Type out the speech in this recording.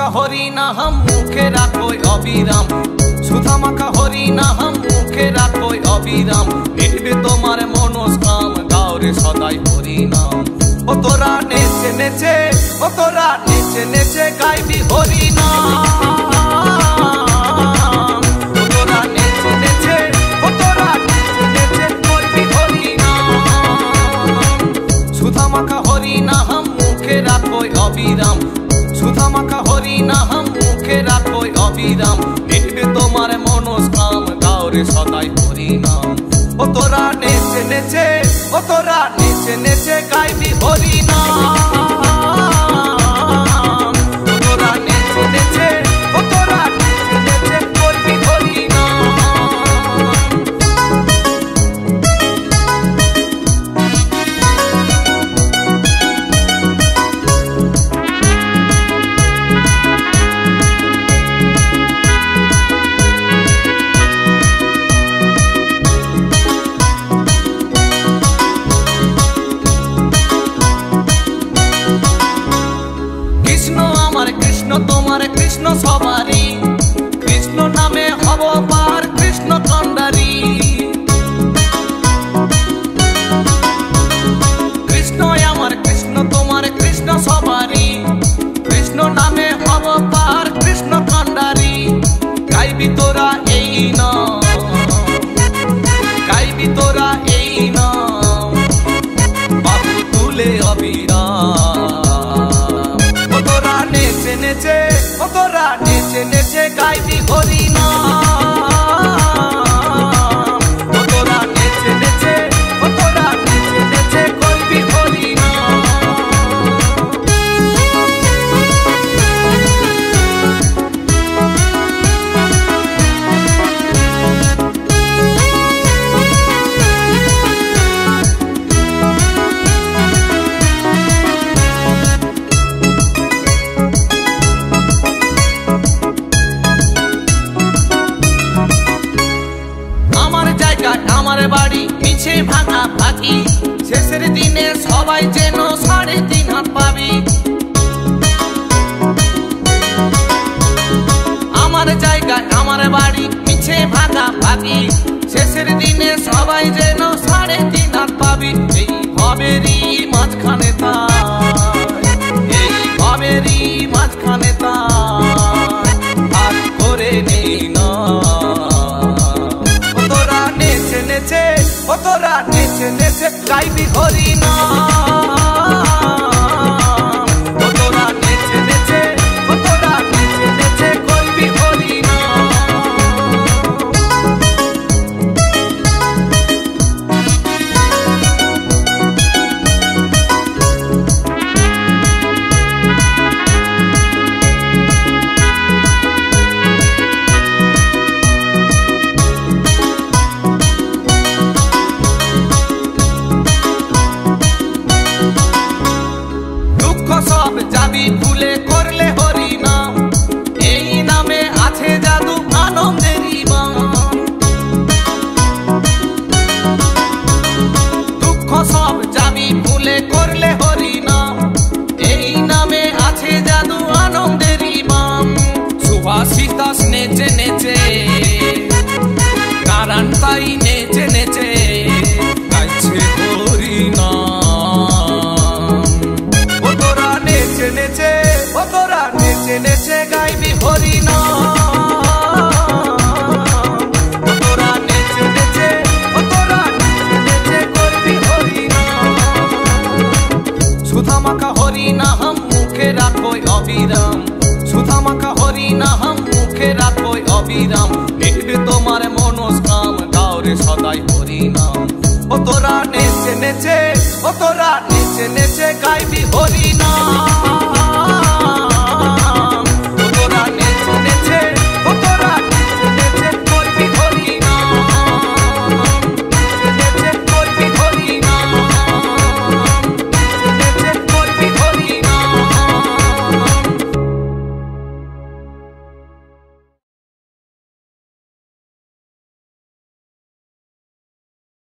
হরি নাম মুখে রাখো অবিরাম। সুধা মাখা হরি নাম মুখে রাখো অবিরাম। মিটবে তোমার মনস্কাম গাওরে সদাই হরি নাম ও তোরা নেচে নেচে ও তোরা নেচে নেচে গাইবি হরি নাম অবিরাম। মাখা হরি নাম মুখে রাখো অবিরাম। মিটবে তোমার মনস্কাম গাওরে সদাই হরি নাম ও তোরা নেচে নেচে, ও তোরা নেচে নেচে গাইবি হরি নাম আমার কৃষ্ণ, তোমার কৃষ্ণ সবারই। কৃষ্ণ নামে হব পার কৃষ্ণ কন্ডারি কৃষ্ণ আমার কৃষ্ণ, তোমার কৃষ্ণ সবারই। কৃষ্ণ নামে হব পার কৃষ্ণ কন্ডারি গাইবি তোরা এই নাম নেচে কত তোরা নেচে নেচে গাইবি হরি সবাই যেন সাড়ে তিন হাত পাবি। আমার জায়গা, আমার বাড়ি মিছে ভাগা ভাগি শেষের দিনে সবাই যেন সাড়ে তিন হাত পাবি। এই ভবেরই মাঝখানে তা এই ভবেরই মাঝখানে তোরা নেচে নেচে গাইবি হরি না চোখে রাখবই অবিরাম। মিটবে তোমার মনস্কাম গাওরে সদাই হরিনাম। ও তোরা নেচে নেচে, ও তোরা নেচে নেচে গাইবি হরিনাম।